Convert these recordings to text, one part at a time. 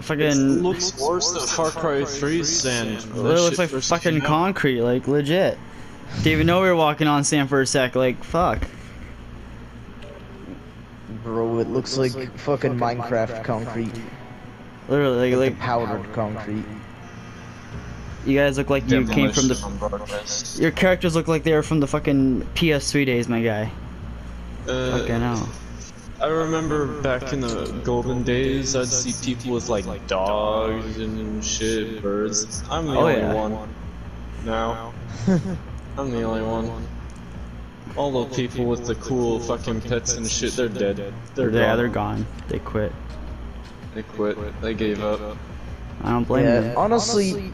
fucking. It looks worse than Far Cry 3 sand. It looks like fucking concrete, like legit. Didn't even know we were walking on sand for a sec. Like fuck. Bro, it looks like fucking Minecraft concrete. Literally, like, Like like powdered concrete. you guys look like you came from the. Your characters look like they were from the fucking PS3 days, my guy. Uh, Fucking hell. I remember back in the golden days, I'd see people with like dogs and shit, birds. I'm the Oh, only yeah. one now. I'm the only one. All the people with the cool fucking pets and shit, they're dead. They're yeah, gone. they're gone. They quit. They quit. They gave up. I don't blame Yeah, them. honestly,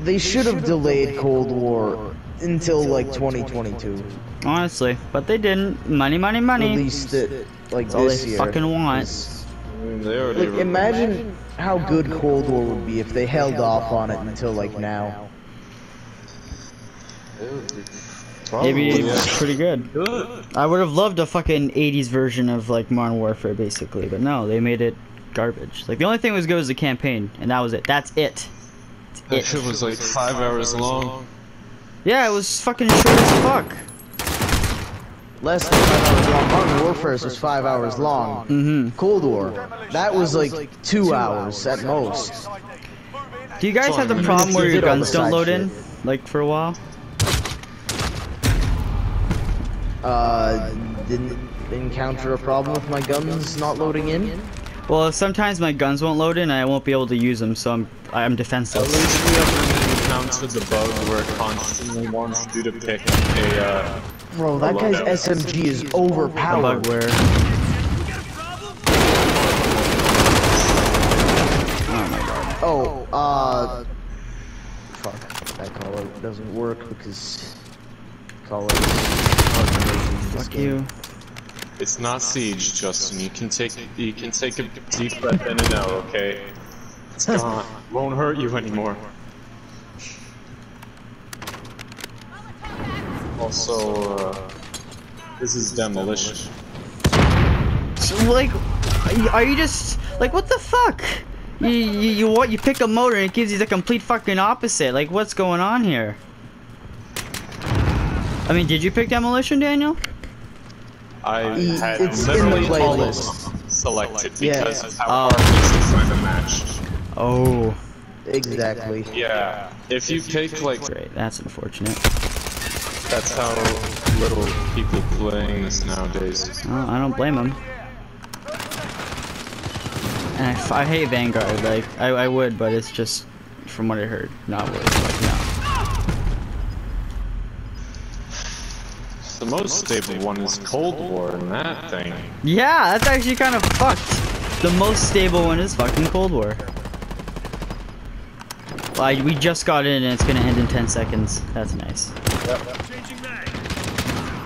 they should have delayed Cold War until like 2022. Honestly, but they didn't. Money, money, money. Released it like That's all this they year. fucking want. 'Cause, I they already. Like, imagine how good Cold War would be if they held off on it until like now. Maybe Yeah. it's pretty good. Good. I would have loved a fucking 80s version of like Modern Warfare, basically, but no, they made it garbage. Like the only thing that was good was the campaign, and that was it. That's it. That It. shit was like five hours long. Yeah, it was fucking short as fuck. Less than five hours long. Modern Warfare was five hours long. Mm-hmm. Cold War, that was like two hours at most. Do you guys have the problem where your guns don't load in, like for a while? Uh, didn't encounter a problem with my guns not loading in. Well, sometimes my guns won't load in, and I won't be able to use them, so I'm I'm At least we haven't encountered the bug where it constantly wants you to pick a, uh, Bro, that guy's loadout. SMG is The overpowered. bugware. Oh, uh, fuck, that call out doesn't work because call out Fuck you. It's not siege, Justin. You can take, you can take a deep breath in and out, okay? It's gone. Won't hurt you anymore. Also, uh, this is demolition. So, like, are you- just like what the fuck? You you you what? You pick a motor and it gives you the complete fucking opposite. Like, what's going on here? I mean, did you pick demolition, Daniel? I E- had it's in the literally all of playlist. them selected Yeah. because of how Oh. hard it is to find. Oh, Exactly. Yeah, if you pick like great. That's unfortunate. That's how little people playing this nowadays. Oh, I don't blame them. And I, f- I hate Vanguard. Like, I, I would, but it's just, from what I heard, not worth. Like, no. The most stable one is Cold War, and that thing. Yeah, that's actually kind of fucked. The most stable one is fucking Cold War. Well, I, we just got in and it's gonna end in 10 seconds. That's nice. I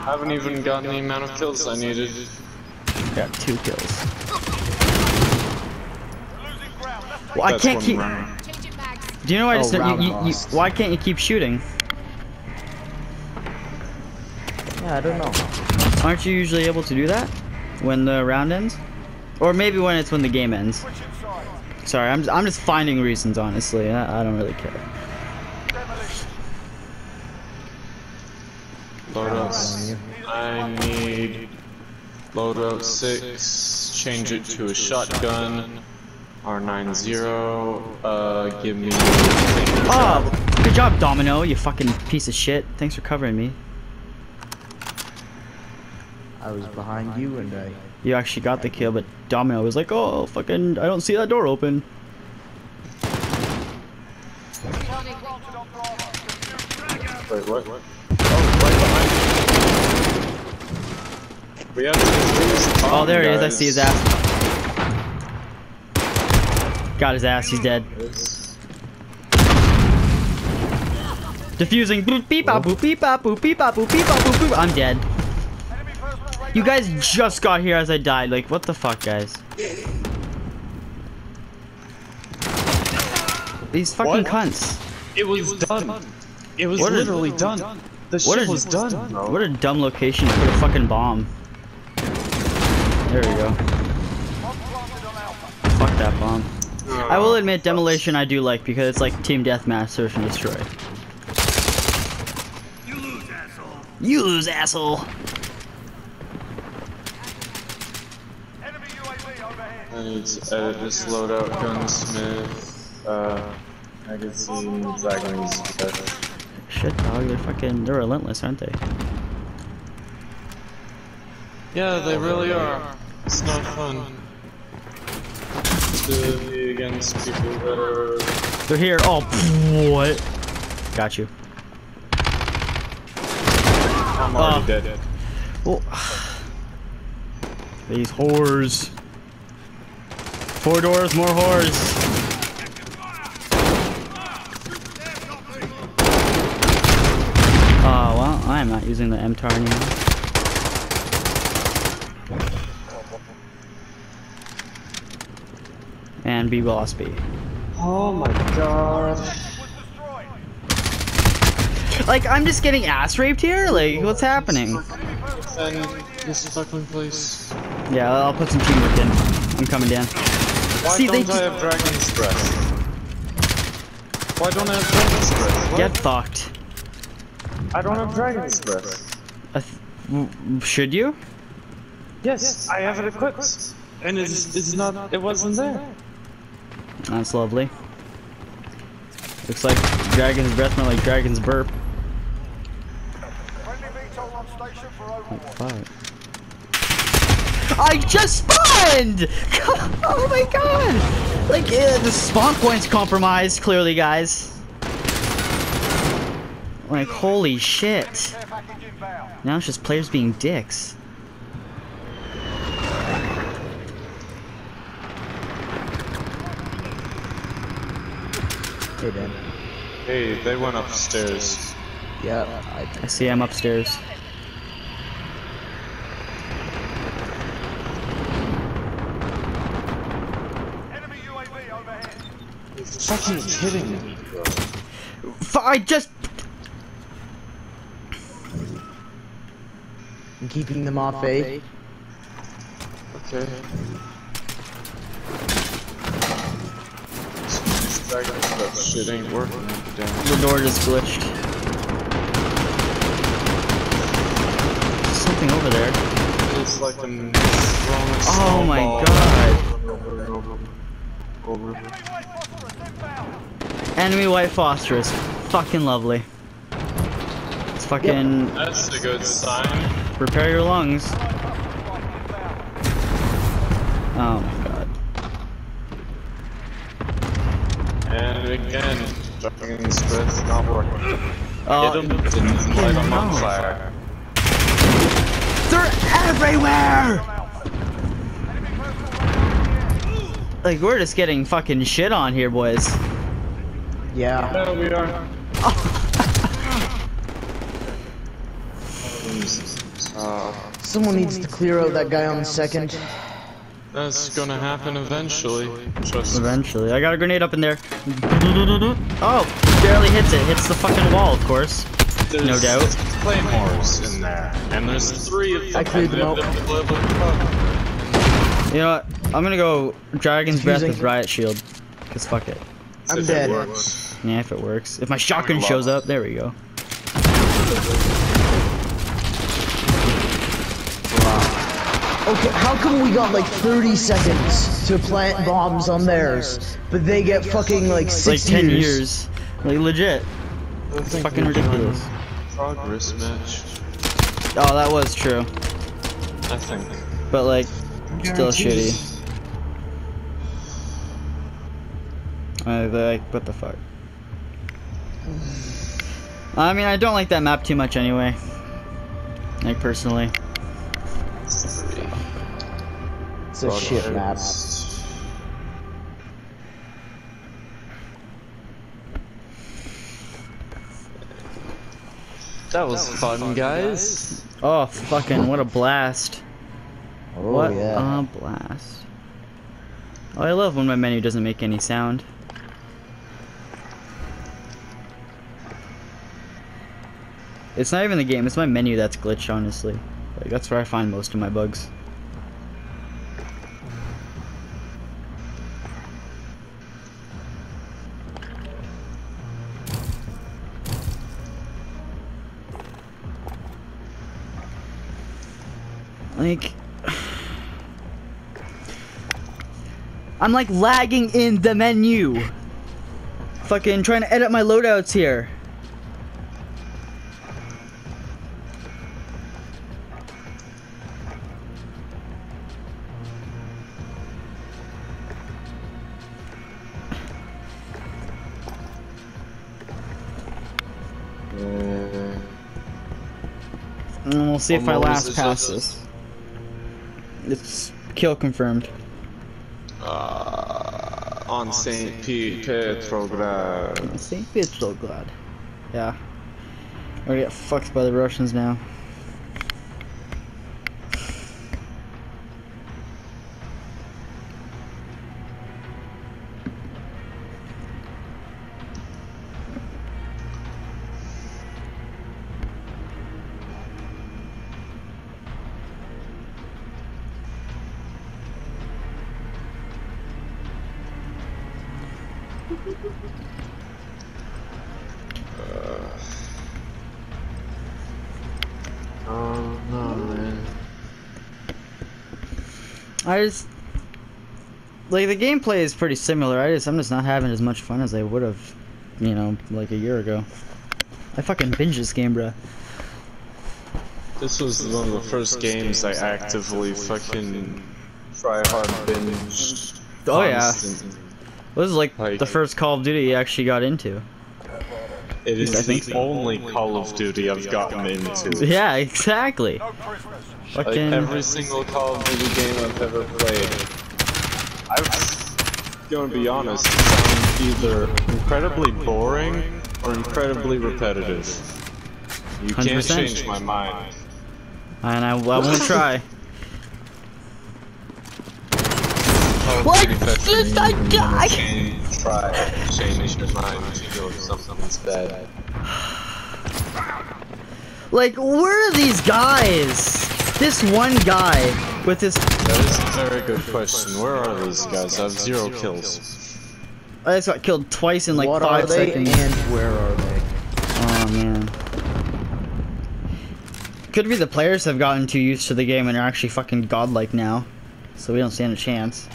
haven't even gotten the amount of kills I needed. Got two kills. Well, I can't keep. round. Do you know why? I Oh, just, you, you, you, why can't you keep shooting? Yeah, I don't know. Aren't you usually able to do that when the round ends? Or maybe when it's when the game ends. Sorry, I'm, I'm just finding reasons, honestly. I, I don't really care. Loadouts. I need loadout 6, change it to a shotgun. R90, uh, give me. Oh, good job, Domino, you fucking piece of shit. Thanks for covering me. I was behind you and I. You actually got the kill, but Domino was like, oh, fucking, I don't see that door open. Wait, what? Oh, right behind you. We have to defuse Oh, Tom, there he is. I see his ass. Got his ass. He's dead. Diffusing. Boop, beep, bop, boop, beep, bop, boop, beep, bop, boop, beep, bop, boop, boop. I'm dead. You guys just got here as I died. Like, what the fuck, guys? These fucking What? cunts. It was done. It was What a- literally done. The What shit a- was done, bro. What a dumb location to put a fucking bomb. There we go. Fuck that bomb. I will admit, demolition I do like because it's like team deathmatch, search and destroy. You lose, asshole. You lose, asshole. I need to edit this loadout gunsmith, uh, magazines, agonies, Shit, dog, they're fucking, they're relentless, aren't they? Yeah, they really are. It's not fun. To be against people that are. They're here. Oh, pff, what? Got you. I'm already Oh. dead. Well, these whores. Four doors, more whores. Oh, well, I am not using the MTAR anymore. And B boss B. Oh my god. Like, I'm just getting ass raped here? Like, what's happening? And this fucking place. Yeah, I'll put some teamwork in. I'm coming down. Why See, don't I have Dragon's Breath? Why don't I have Dragon's Breath? What? Get fucked. I don't have Dragon's Breath. I th- should you? Yes, yes, I have it equipped. And it's, it's not, it wasn't there. That's lovely. Looks like dragon's breath, not like dragon's burp. Friendly VTOL on station for overwatch. Fuck. I just spawned! oh my god! Like, uh, the spawn point's compromised, clearly, guys. Like, holy shit. Care package inbound. Now it's just players being dicks. Hey, Dan. Hey, they went upstairs. Yeah, I, I see I'm upstairs. Fucking kidding me, bro. F- I just. I'm keeping them off A. Okay. This Dragon's Breath shit ain't working. Damn. The door just glitched. Something over there. It's like the strongest Oh my snowball god. Over, over, over. Enemy white phosphorus inbound. Enemy white phosphorus. Fucking lovely. It's fucking That's a good sign. repair your lungs. Oh my god. And again, Dragon's Breath's not working. Oh, Hit 'em, didn't light 'em on fire. they're everywhere! Like we're just getting fucking shit on here, boys. Yeah. Yeah, we are. Uh, Someone needs to clear out that guy on the second. that's gonna happen eventually. Trust. Eventually. I got a grenade up in there. Oh, barely hits it. Hits the fucking wall, of course. There's No doubt. Claymores in there, and there's three of them. I cleared them and out. they're- they're- You know what? I'm gonna go Dragon's Breath Confusing. with Riot Shield. Cause fuck it. I'm If dead. Yeah, if it works. If my shotgun shows up, there we go. Okay, how come we got like 30 seconds to plant bombs on theirs, but they get fucking like six Like 10 years? years. Like legit. I think fucking ridiculous. Progress match. Oh, that was true. I think. But like, still shitty. Uh, like, what the fuck? I mean, I don't like that map too much anyway. Like, personally. It's a shit map. That was fun, guys. Oh, fucking, what a blast. Oh what yeah. a blast. Oh, I love when my menu doesn't make any sound. It's not even the game, it's my menu that's glitched, honestly. Like, that's where I find most of my bugs. Like... I'm like lagging in the menu! Fucking trying to edit my loadouts here. We'll see if I last is pass this? this. It's kill confirmed. uh, on St. Pete Petrograd. St. Petrograd. Yeah. We're gonna get fucked by the Russians now. I just like the gameplay is pretty similar. I just I'm just not having as much fun as I would have, you know, like a year ago. I fucking binge this game, bro. This was one of the first games I actively fucking try hard binge. Oh yeah, this is like, Like- the first Call of Duty I actually got into. It is I think the only Call of Duty I've gotten into. Yeah, exactly. No. Like Fucking every single Call of Duty game I've ever played, I'm gonna be honest, found either incredibly boring or incredibly repetitive. You can't 100%. change my mind. and I, I won't try. Call of What? Duty veteran, Did I you die? can Try to change your mind to go something's bad. Like, where are these guys? This one guy with this. That is a very good question. Where are these guys? I have zero kills. I just got killed twice in like what five are they seconds. and where are they? Oh man. Could be the players have gotten too used to the game and are actually fucking godlike now. So we don't stand a chance.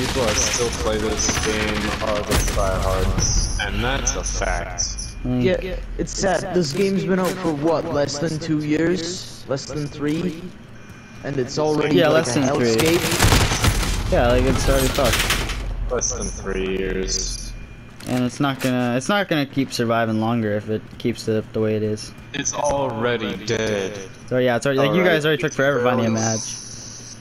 The only people that still play this game are the tryhards, and that's a fact. Like, Yeah, it's sad. This game's been out for what? Less than two years? Less than three? And it's already Yeah, like less than three. hellscape. Yeah, like it's already fucked. Less than three years. And it's not gonna it's not gonna keep surviving longer if it keeps it the way it is. It's already dead. So yeah, it's already like you Alright. guys already took forever finding a match.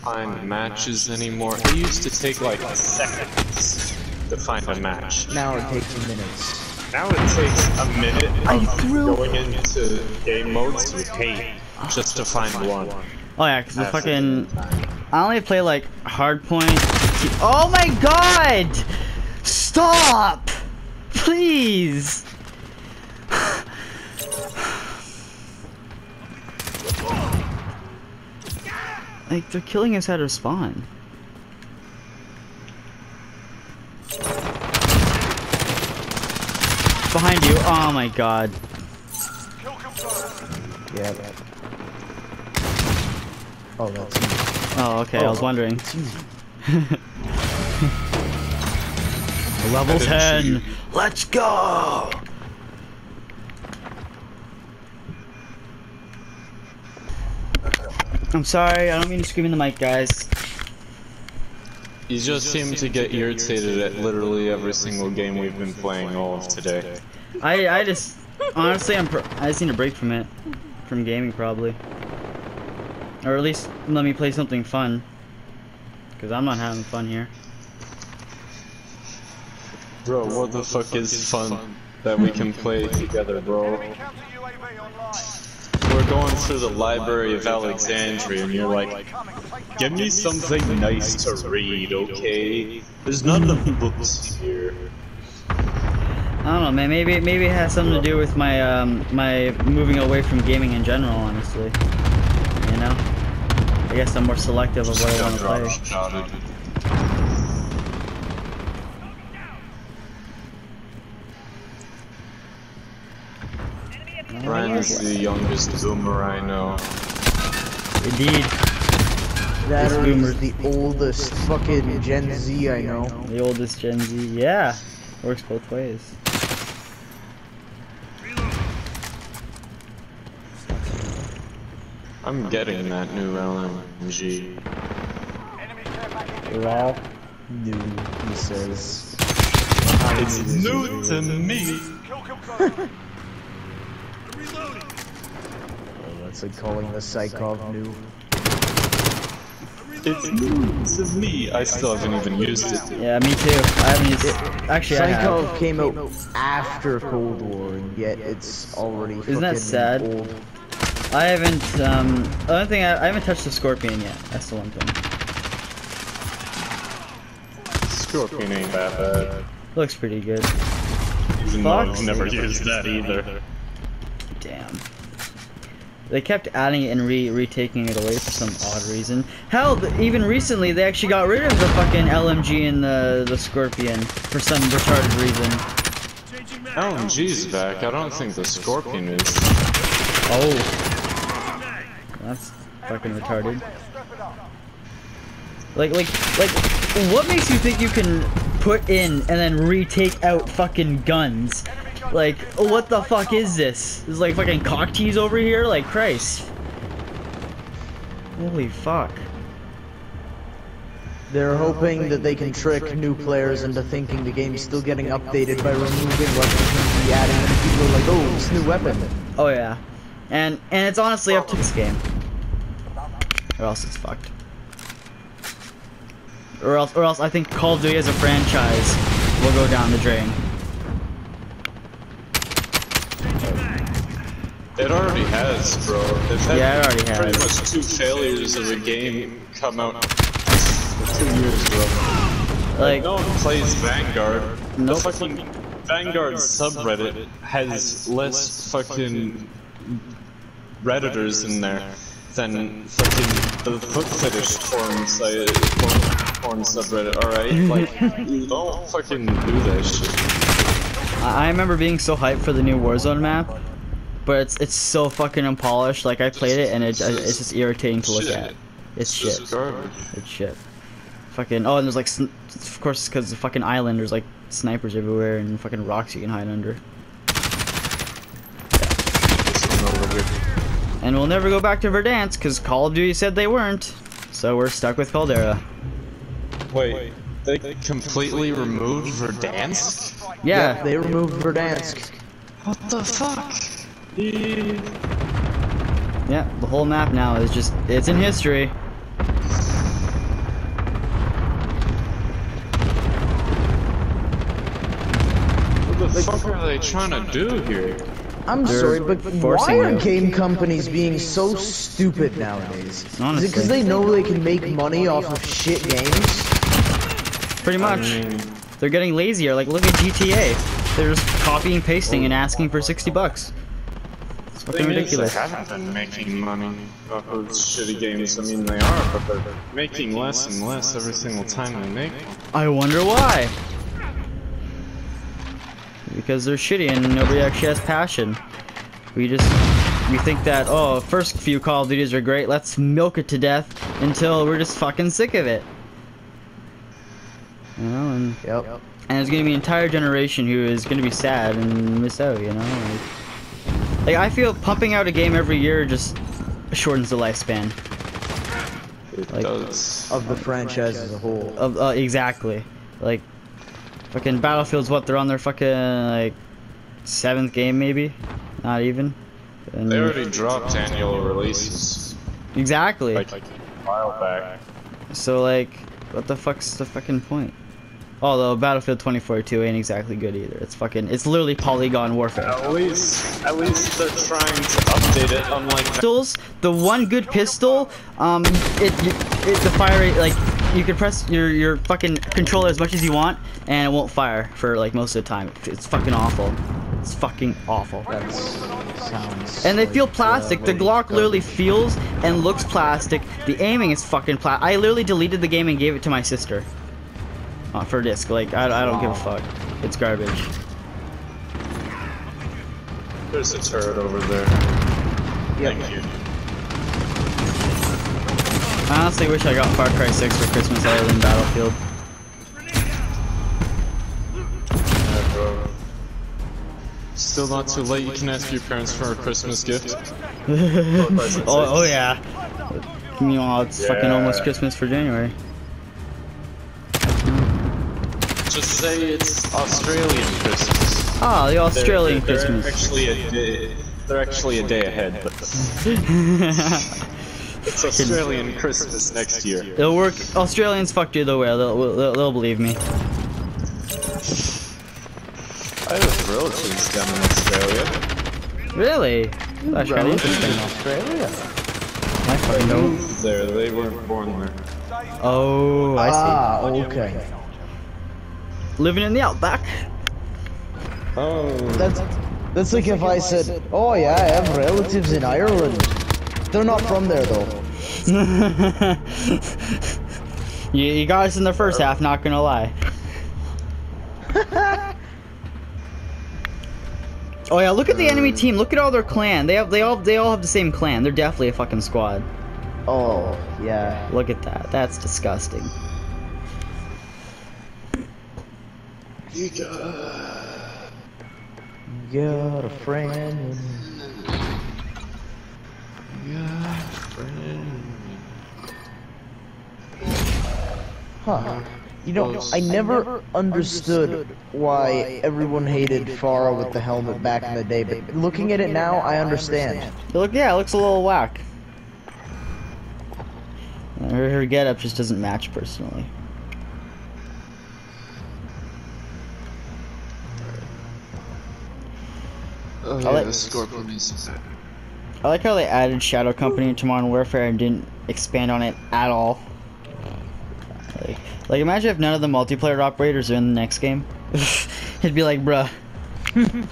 Find matches anymore. It used to take like seconds to find a match. Now it takes minutes. Now it takes a minute I of threw- going into game modes you hate just to find one. Oh yeah, cause the fucking. I only play like hardpoint. Oh my god! Stop! Please! Like they're killing us out of spawn. Behind you. Oh my god. Kill confirmed. Yeah. Oh, that's easy. Oh, okay. I was Oh. wondering. It's easy. Level I didn't see 10. Let's go! I'm sorry, I don't mean to scream in the mic, guys. You just seem to get irritated at literally every single game we've been playing all of today. I I just honestly I'm pr- I just need a break from it, from gaming probably, or at least let me play something fun, because I'm not having fun here. Bro, what the fuck is fun that we can play together, bro? We're going through the Library of Alexandria and you're like, give me something nice to read, okay? There's none of the books here. I don't know, man. Maybe maybe it has something to do with my um my moving away from gaming in general. Honestly, you know. I guess I'm more selective of what I want to play. Ryan is the youngest boomer I know. Indeed, That It's is the oldest fucking Gen Z I know. the oldest Gen Z. Yeah, works both ways. I'm getting that new LMG. Enemy care. New, he says. It's new to me. Kill confirmed. That's like calling the Sykov new. It's new to me. I still haven't even used it. Yeah, me too. I haven't used it. Actually, I have. Sykov came out after Cold War, and yet it's already Isn't that sad? old. I haven't. Um, the only thing I, I haven't touched the Scorpion yet. That's the one thing. Scorpion ain't that bad. Looks pretty good. Even though Fuck. I've never used that either. Damn. They kept adding it and re retaking it away for some odd reason. Hell, even recently they actually got rid of the fucking LMG and the the Scorpion for some retarded reason. LMG's back. I don't think the Scorpion is. Oh. That's fucking retarded. Step it up. Like, like, like, what makes you think you can put in and then retake out fucking guns? Like, oh, what the fuck is this? Is like fucking cock tease over here? Like, Christ. Holy fuck. They're hoping that they can trick new players into thinking the game's still getting updated by removing weapons and adding and people are like, oh, it's new weapon. Oh yeah. And, and it's honestly up to this game. Or else it's fucked. Or else, or else I think Call of Duty as a franchise will go down the drain. It already has, bro. They've had Yeah, it already pretty much two failures of a game come out for two years, bro. Like, No one plays Vanguard. Nope. Fucking Vanguard subreddit has less fucking redditors in there than fucking the foot fetish porn site, porn, porn subreddit. All right, like don't fucking do that shit. I remember being so hyped for the new Warzone map, but it's it's so fucking unpolished. Like I played it and it, it's just irritating to look Shit. at. It's It's shit. It's shit. Fucking oh, and there's like, of course, because the fucking island, there's like snipers everywhere and fucking rocks you can hide under. This one over here. And we'll never go back to Verdansk because Call of Duty said they weren't. So we're stuck with Caldera. Wait, they completely removed Verdansk? Yeah. They removed Verdansk. What the fuck? Yeah. The whole map now is just it's in history. What the fuck are they trying to do here? I'm They're sorry, but why forcing are you. game companies being so stupid nowadays? Is it because they know they can make money off of shit games? Pretty much. They're getting lazier. Like look at GTA. They're just copying and pasting and asking for 60 bucks. It's fucking Thing is, ridiculous. they haven't been making money off of shitty games. I mean, they are, but they're making less and less every single time they make one. I wonder why. Because they're shitty and nobody actually has passion. We just we think that oh, first few Call of Duties are great. Let's milk it to death until we're just fucking sick of it. You know, and Yep. and there's gonna be an entire generation who is gonna be sad and miss out. You know, like, like I feel pumping out a game every year just shortens the lifespan It Like- does. Of the franchise as a whole. of uh, exactly like fucking Battlefield's what they're on their fucking like seventh game maybe, not even. And They already dropped annual releases exactly. like a while back. so like, what the fuck's the fucking point? Although Battlefield 2042 ain't exactly good either. It's fucking, it's literally polygon warfare. At least, at least they're trying to update it. Unlike pistols, the one good pistol, um, it, it the fire rate like you can press your your fucking controller as much as you want and it won't fire for like most of the time. It's fucking awful. It's fucking awful. That sounds. And they feel like, plastic. uh, The Glock garbage. literally feels and looks plastic. The aiming is fucking plastic. I literally deleted the game and gave it to my sister. Uh, for a disc. Like I, I don't give a fuck. It's garbage. there's a turret over there. Yep. Thank you. I honestly wish I got Far Cry 6 for Christmas other than Battlefield. Still not too late. You can ask your parents for a Christmas gift. oh, oh yeah. Meanwhile, it's fucking almost Christmas for January. Just say it's Australian Christmas. Ah, the They're- Australian they're, Christmas. Actually a day, they're actually a day ahead, but it's Australian Christmas next year. It'll work. Australians fucked you the way. They'll, they'll, they'll believe me. I have relatives down in Australia. Really? That's kind of interesting. in Australia. I fucking don't. There. They weren't born there. Oh, I see. Ah, okay. Living in the outback. Oh. That's that's like if I said, "Oh yeah, I have relatives in Ireland." They're not from there though. you, you got us in the first half, not gonna lie. oh yeah, look at the enemy team. Look at all their clan. They have, they all, they all have the same clan. They're definitely a fucking squad. Oh yeah. Look at that. That's disgusting. Got a friend. Yeah, friend. Huh. You know, I never understood why everyone hated Farah with the helmet back in the day, but looking at it now, I understand. Look, yeah, it looks a little whack. Her, her getup just doesn't match personally. Oh, yeah, like- the Scorpion is. I like how they added Shadow Company into Modern Warfare and didn't expand on it at all. Like, like imagine if none of the multiplayer operators are in the next game. It'd be like, bruh.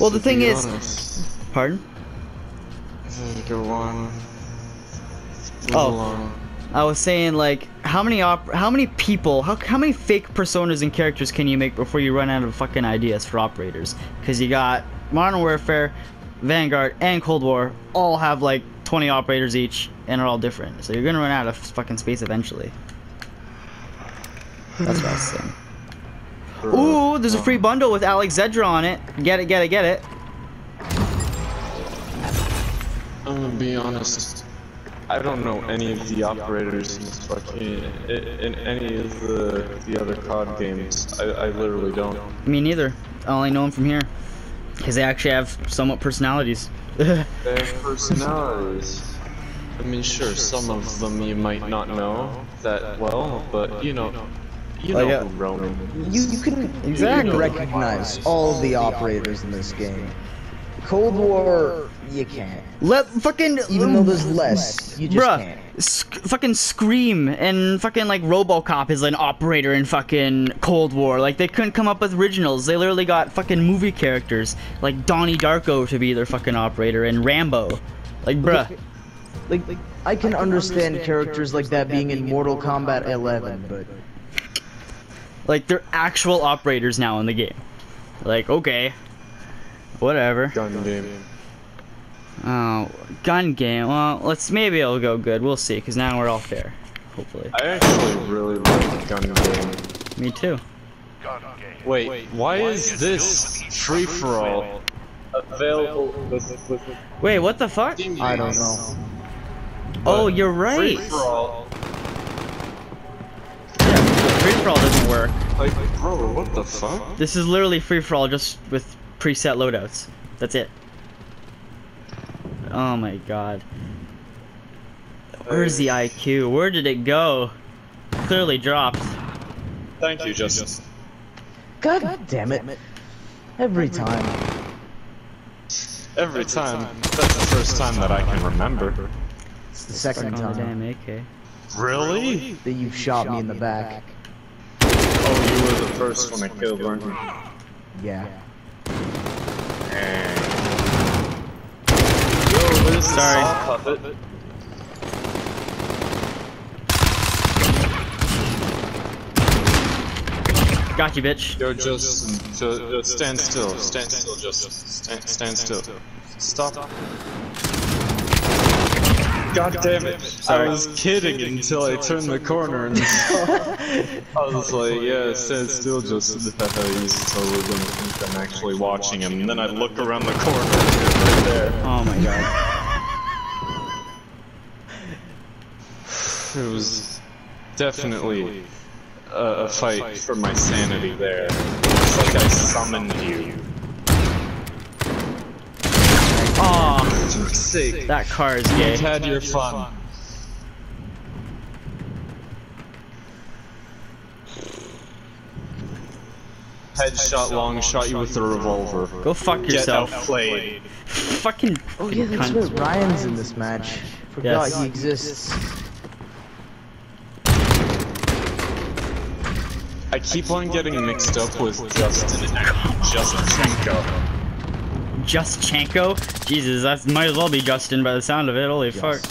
well, the thing is, pardon? Go on. Move Oh. along. I was saying like, how many op- how many people, how how many fake personas and characters can you make before you run out of fucking ideas for operators? Because you got Modern Warfare, Vanguard, and Cold War all have like 20 operators each, and are all different. So you're gonna run out of fucking space eventually. That's what I was saying. Ooh, there's a free bundle with Alex Zedra on it. Get it, get it, get it. I'm gonna be honest. I don't know any of the operators in fucking in, in any of the the other COD games. I, I literally don't. Me neither. All I only know them from here. Because they actually have somewhat personalities. They have personalities. I mean, sure, some of them you might not know that well, but you know, you know Like, uh, who Roman You, is. you can Exactly. you can recognize all the operators in this game. Cold War, you can't. Let fucking Even though there's less, you just Bruh, can't. sc- fucking Scream and fucking like RoboCop is an operator in fucking Cold War. Like they couldn't come up with originals. They literally got fucking movie characters like Donnie Darko to be their fucking operator and Rambo. Like bruh, Like, I can understand characters like that being in Mortal Kombat 11, but like they're actual operators now in the game. Like okay, whatever. Gun game. Oh, gun game. Well, let's maybe it'll go good. We'll see. Cause now we're all fair. Hopefully. I actually really like gun game. Me too. Gun game. Wait, why is this free for all available with, with Wait, what the fuck? I don't know. Oh, you're right. Free for all. Free for all doesn't work. Like, bro, what the fuck? This is literally free for all just with preset loadouts. That's it. Oh my god. Where's the IQ? Where did it go? Clearly dropped. Thank you, Justin. God damn it. Every time. Every time. That's the first time that I can remember. It's the second time damn AK. Really? that you've shot me in the back. Oh, you were the first one I killed, weren't you? Yeah. Yo, this Sorry. Saw puppet. Got you, bitch. Yo, Justin, ju- ju- stand still, stand still, Justin. Stand, stand still. Stop. God damn it! Sorry. I was kidding until I turned the corner and I was like, yeah, stand still, Justin. Haha, he's totally gonna think I'm actually watching him. And then I look around the corner and right there. Oh my god. It was definitely a, a fight for my sanity there. It's like I summoned you. Oh, For fuck's sake. that car is gay. You've had your fun. Headshot, long shot you with the revolver. Go fuck Get yourself. outplayed. Fucking. Oh yeah, that's cunt. right. Ryan's in this match. Forgot Yes. he exists. I keep on getting mixed up with Justin and Justinko. Justchenko? Jesus, that might as well be Justin by the sound of it. Holy fuck.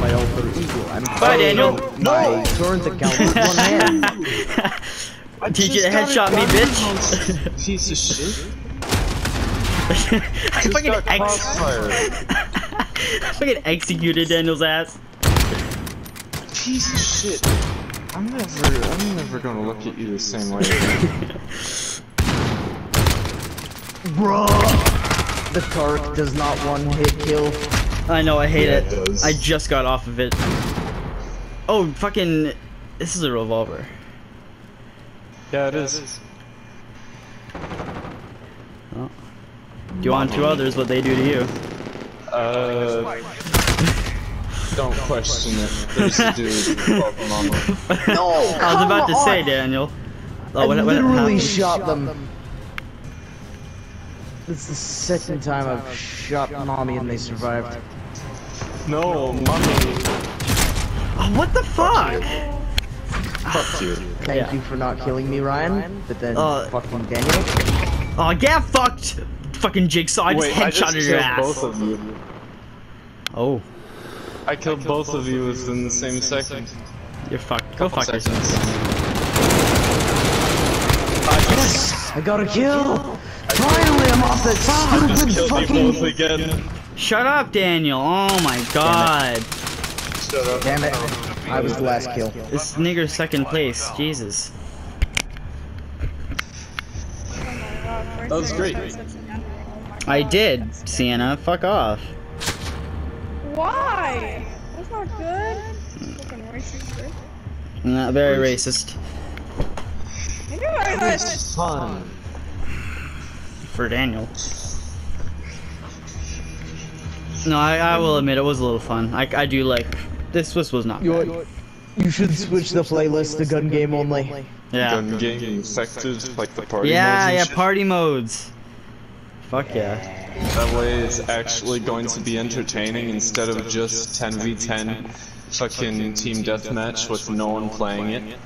My alter ego. I'm Bye, Daniel. My current account with one hand. Teach you to headshot me, bitch. Piece of shit. I fucking, ex. I fucking executed Daniel's ass. Piece of shit. I'm never, I'm never gonna look at you the same way again. Bruh. The Tark does not one hit kill. I know, I hate Yeah, it. it. I just got off of it. Oh, fucking. This is a revolver. Yeah, it is. Do you want two others what they do to you? Uh, don't question it. There's a dude above mama. No, I was about to say, Daniel. Oh, I what, what literally happened? shot them. It's the second time I've shot mommy and they survived. No, mommy. Oh, what the fuck? Fuck you. Thank Yeah. you for not killing me, Ryan. But then Uh, fucking Daniel. Oh, get fucked! Fucking jigsaw, I just Wait, I just your ass. both of you. Oh, I killed both of you within the same second. you're fucked. Go fuck yourself. Yes, I got a kill. Finally, I'm off that Just stupid killed fucking. both again. Shut up, Daniel. Oh my god. Shut up. Damn it! I was the last kill. This nigger's second place. Jesus. That was great. I did, Sienna. Fuck off. Why? That's not good. Fucking racist. bitch. Not very racist. I knew I was. Fun. For Daniel. No, I, I will admit it was a little fun. I, I do like this. Was was not bad. You, you should switch the playlist to gun game only. Yeah. Gun game infected, like the party Yeah, modes and yeah. shit. Party modes. Fuck yeah. That way it's actually going to be entertaining instead of just 10v10 fucking team deathmatch with no one playing it.